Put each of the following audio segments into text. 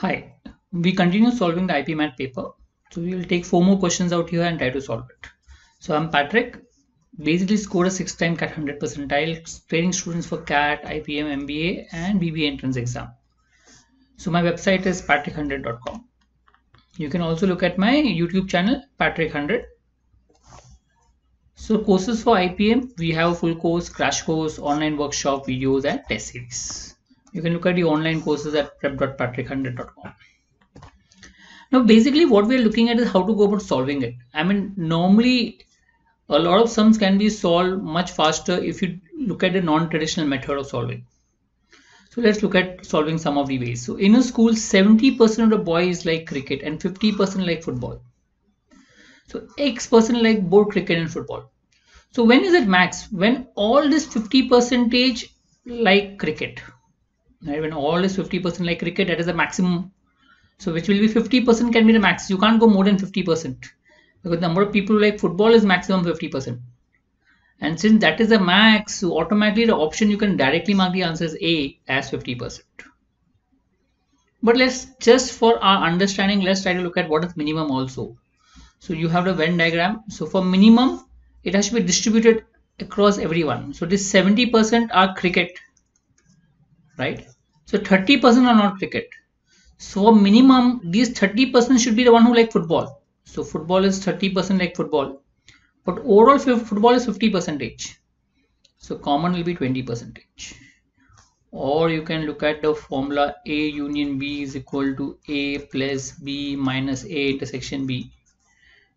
Hi, we continue solving the IPMAT paper. So we will take four more questions out here and try to solve it. So I'm Patrick, basically scored a six time CAT 100 percentile, training students for CAT, IPM, MBA and BBA entrance exam. So my website is patrick100.com. You can also look at my YouTube channel, Patrick100. So courses for IPM, we have a full course, crash course, online workshop, videos and test series. You can look at the online courses at prep.patrick100.com. Now basically what we are looking at is how to go about solving it. I mean normally a lot of sums can be solved much faster if you look at a non-traditional method of solving. So let's look at solving some of the ways. So in a school 70% of the boys like cricket and 50% like football. So X percent like both cricket and football. So when is it max? When all this 50 percentage like cricket. Right? When all is 50% like cricket, that is the maximum. So which will be 50% can be the max. You can't go more than 50% because the number of people like football is maximum 50%. And since that is the max, so automatically the option you can directly mark the answer is A as 50%. But let's just for our understanding, let's try to look at what is minimum also. So you have the Venn diagram. So for minimum, it has to be distributed across everyone. So this 70% are cricket, right? So 30% are not cricket. So minimum, these 30% should be the one who like football. So football is 30% like football. But overall football is 50 percentage. So common will be 20 percentage. Or you can look at the formula A union B is equal to A plus B minus A intersection B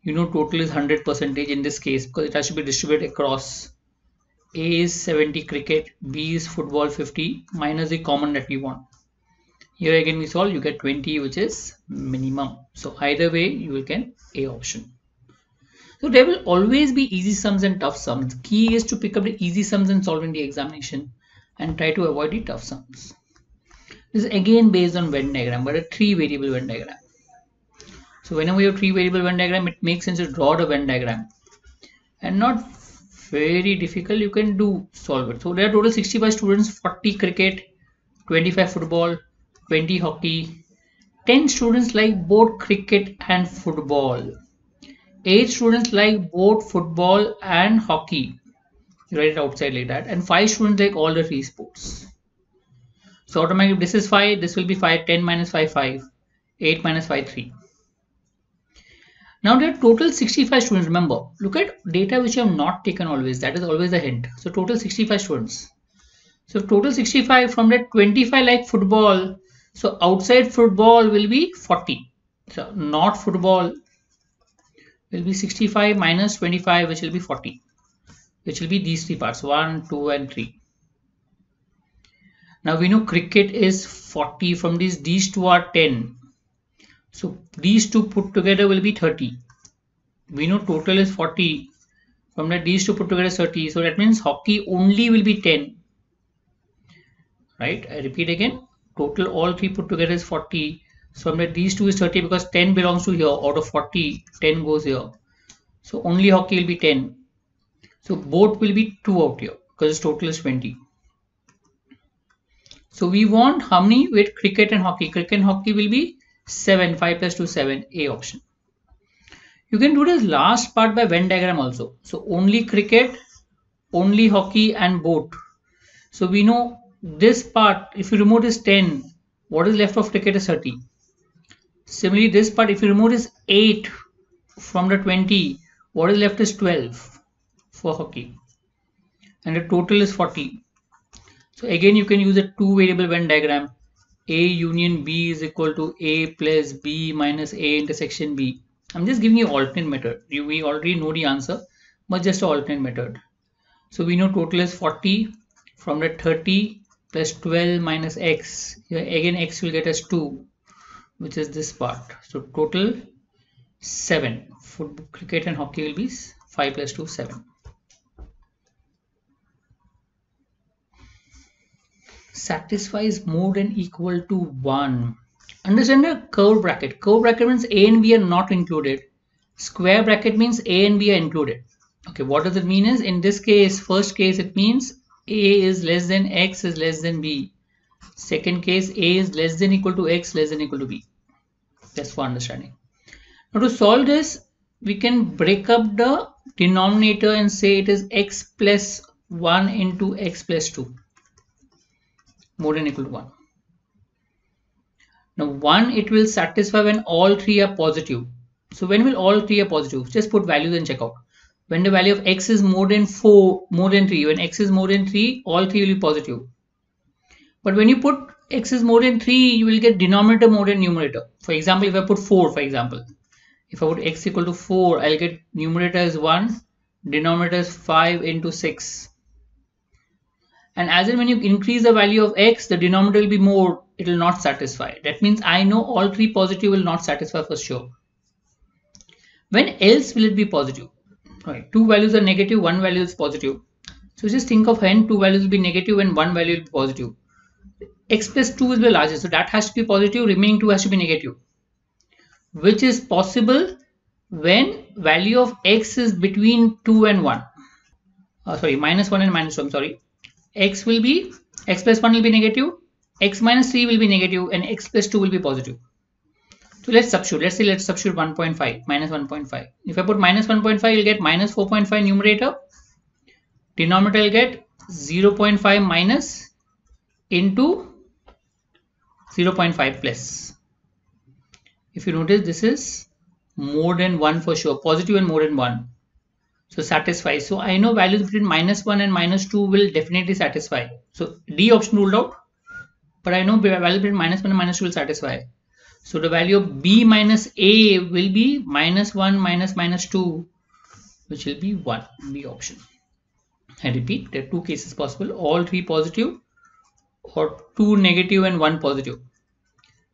you know total is 100 percentage in this case because it has to be distributed across a is 70 cricket b is football 50 minus the common that we want. Here again we solve you get 20 which is minimum. So either way you will get a option. So there will always be easy sums and tough sums. The key is to pick up the easy sums and solving the examination and try to avoid the tough sums. This is again based on Venn diagram but a three variable Venn diagram. So whenever you have three variable Venn diagram, it makes sense to draw the Venn diagram and not very difficult. You can do solve it. So there are total 65 students, 40 cricket, 25 football, 20 hockey, 10 students like both cricket and football, 8 students like both football and hockey. You write it outside like that, and 5 students like all the three sports. So automatically, this is 5, this will be 5, 10 minus 5, 5, 8 minus 5, 3. Now there are total 65 students. Remember, look at data which you have not taken always. That is always a hint. So total 65 students. So total 65 from that 25 like football. So outside football will be 40. So not football will be 65 minus 25 which will be 40. Which will be these three parts 1, 2 and 3. Now we know cricket is 40 from these these two are 10 so these two put together will be 30. We know total is 40. From that these two put together is 30. So that means hockey only will be 10. Right? I repeat again. Total all three put together is 40. So from that these two is 30 because 10 belongs to here. Out of 40, 10 goes here. So only hockey will be 10. So both will be 2 out here because total is 20. So we want how many with cricket and hockey? Cricket and hockey will be 7 5 plus 2 7 a option. You can do this last part by Venn diagram also. So only cricket only hockey and boat. So we know this part if you remove this 10 what is left of cricket is 30 similarly this part if you remove this 8 from the 20 what is left is 12 for hockey. And the total is 40 so again you can use a two variable Venn diagram a union B is equal to A plus B minus A intersection B. I'm just giving you alternate method. You, we already know the answer, but just alternate method. So we know total is 40 from the 30 plus 12 minus x. Here again x will get us 2, which is this part. So total 7. Football, cricket and hockey will be 5 plus 2, 7. Satisfies more than equal to 1. Understand the curve bracket. Curve bracket means A and B are not included. Square bracket means A and B are included. Okay, what does it mean is in this case, first case, it means A is less than X is less than B. Second case a is less than equal to x less than equal to b. Just for understanding. Now to solve this, we can break up the denominator and say it is x plus 1 into x plus 2 more than equal to 1. Now 1 it will satisfy when all three are positive. So when will all three are positive? Just put values and check out. When the value of x is more than 4, more than 3, when x is more than 3, all three will be positive. But when you put x is more than 3, you will get denominator more than numerator. For example, if I put 4, for example, if I put x equal to 4, I'll get numerator is 1, denominator is 5 into 6. And as in when you increase the value of x, the denominator will be more, it will not satisfy. That means I know all three positive will not satisfy for sure. When else will it be positive? Right, two values are negative, one value is positive. So just think of when two values will be negative and one value will be positive. x plus 2 will be largest, so that has to be positive, remaining 2 has to be negative which is possible when value of x is between 2 and 1 uh, sorry minus 1 and minus 2 I'm sorry x will be x plus 1 will be negative x minus 3 will be negative and x plus 2 will be positive. So let's substitute let's say let's substitute 1.5 minus 1.5 if I put minus 1.5 you'll get minus 4.5 numerator. Denominator will get 0.5 minus into 0.5 plus. If you notice this is more than 1 for sure positive and more than 1 so satisfy. So i know values between minus 1 and minus 2 will definitely satisfy. So d option ruled out but i know value between minus 1 and minus 2 will satisfy. So the value of b minus a will be minus 1 minus minus 2 which will be 1 b option. I repeat there are two cases possible all three positive or two negative and one positive.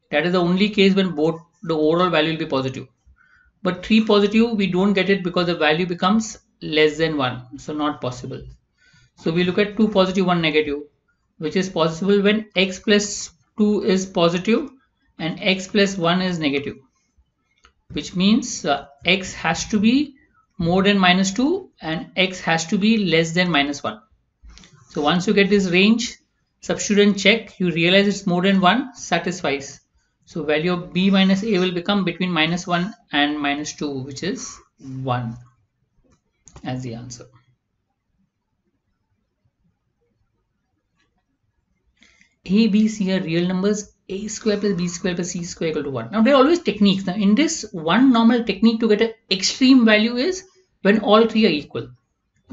That is the only case when both the overall value will be positive. But 3 positive we don't get it because the value becomes less than 1 so not possible. So we look at 2 positive 1 negative which is possible when x plus 2 is positive and x plus 1 is negative which means uh, x has to be more than minus 2 and x has to be less than minus 1 so once you get this range substitute and check you realize it's more than 1 satisfies. So value of b minus a will become between minus 1 and minus 2 which is 1 as the answer. A, B, C are real numbers. A square plus B square plus C square equal to 1. Now there are always techniques. Now in this one normal technique to get an extreme value is when all three are equal.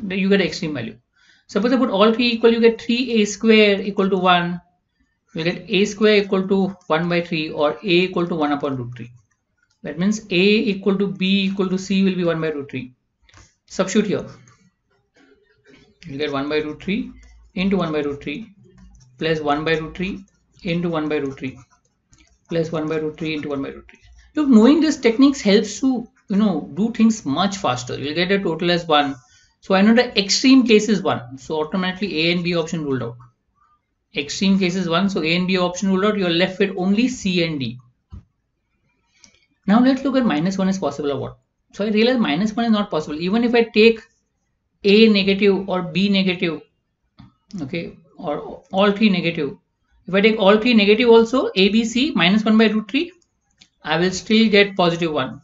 You get an extreme value. Suppose I put all three equal, you get 3a square equal to 1 we get a square equal to 1 by 3 or a equal to 1 upon root 3. That means a equal to b equal to c will be 1 by root 3. Substitute here. You get 1 by root 3 into 1 by root 3 plus 1 by root 3 into 1 by root 3 plus 1 by root 3 into 1 by root 3. Look, knowing these techniques helps to you know do things much faster. You'll get a total as 1. So I know the extreme case is 1. So automatically A and B option ruled out extreme case is one so a and b option ruled out you're left with only c and d now let's look at minus 1 is possible or what so i realize minus 1 is not possible even if i take a negative or b negative okay or all three negative if i take all three negative also a b c minus 1 by root 3 i will still get positive 1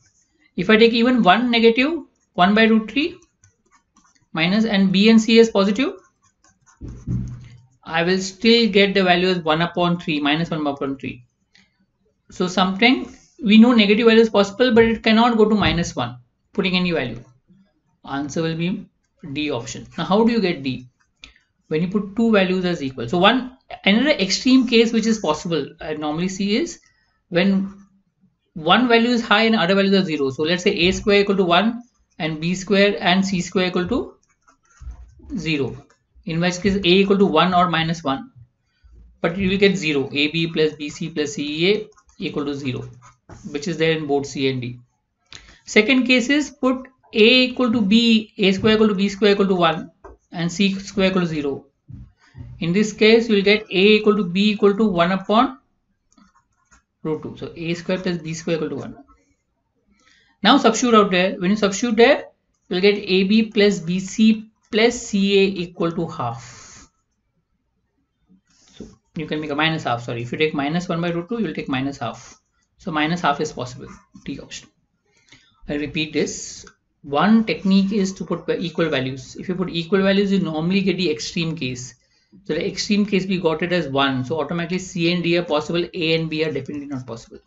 if i take even one negative 1 by root 3 minus and b and c is positive I will still get the value as 1 upon 3 minus 1 upon 3. So something we know negative value is possible but it cannot go to minus 1 putting any value. Answer will be D option. Now how do you get D? When you put two values as equal. So one another extreme case which is possible I normally see is when one value is high and other values are 0. So let's say a square equal to 1 and b square and c square equal to 0 in which case a equal to 1 or minus 1 but you will get 0 ab plus bc plus cea equal to 0 which is there in both c and d. Second case is put a equal to b a square equal to b square equal to 1 and c square equal to 0 in this case you will get a equal to b equal to 1 upon root 2 so a square plus b square equal to 1 now substitute out there. When you substitute there you will get ab plus bc plus CA equal to half. So you can make a minus half. Sorry if you take minus 1 by root 2 you will take minus half so minus half is possible D option. I repeat this. One technique is to put equal values. If you put equal values you normally get the extreme case. So the extreme case we got it as 1 so automatically C and D are possible A and B are definitely not possible.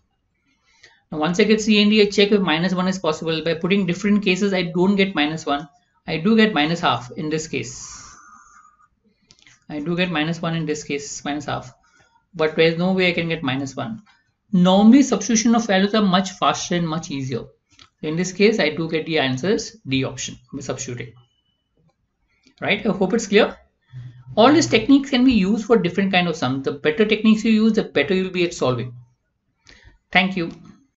Now once I get C and D I check if minus 1 is possible. By putting different cases I don't get minus 1 I do get minus half in this case. I do get minus 1 in this case minus half. But there's no way I can get minus 1 normally substitution of values are much faster and much easier. In this case I do get the answers D option with substituting. Right? I hope it's clear. All these techniques can be used for different kind of sums. The better techniques you use the better you'll be at solving. Thank you